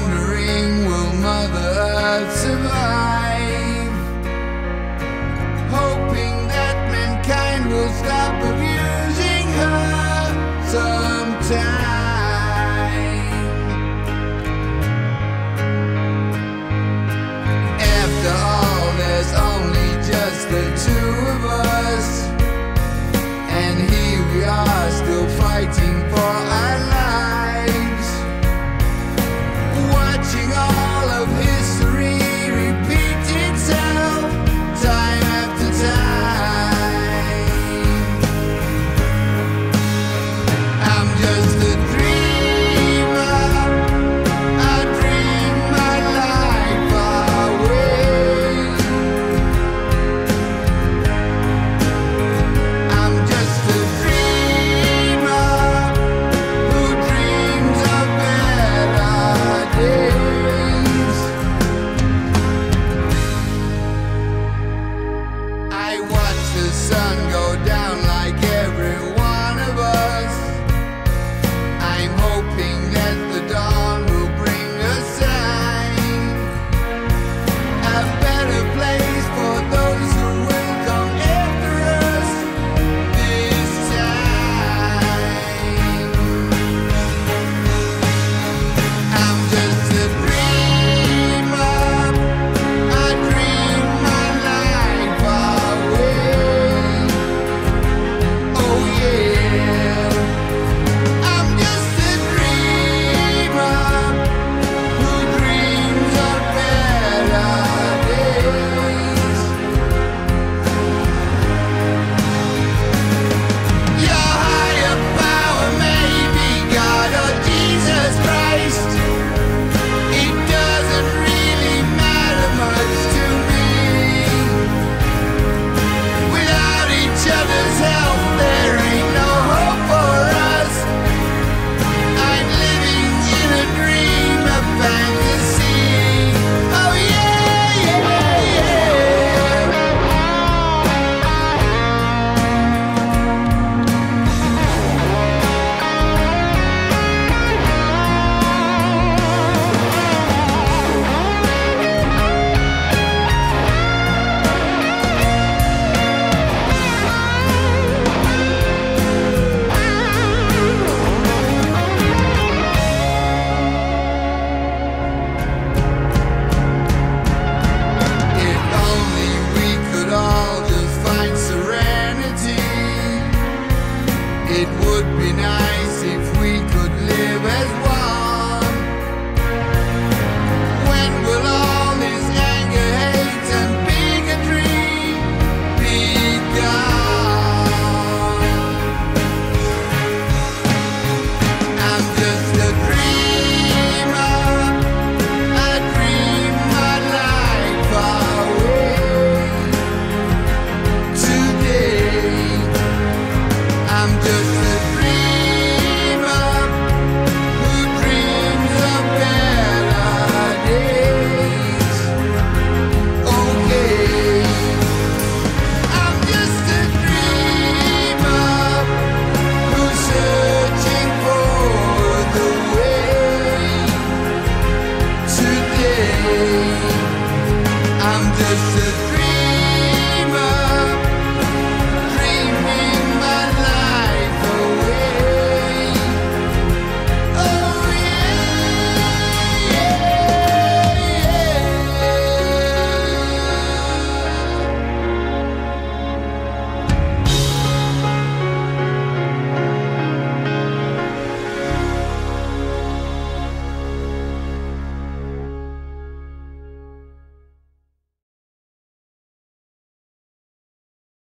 wondering, will Mother Earth survive? Hoping that mankind will stop abusing her sometime. fighting for us. It would be nice if we could live as one.